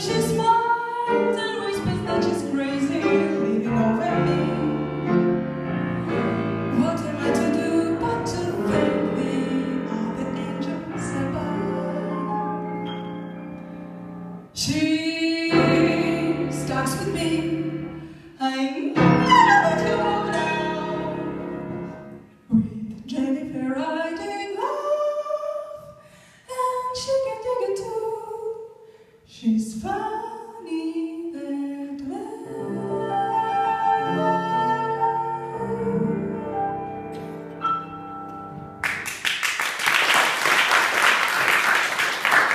just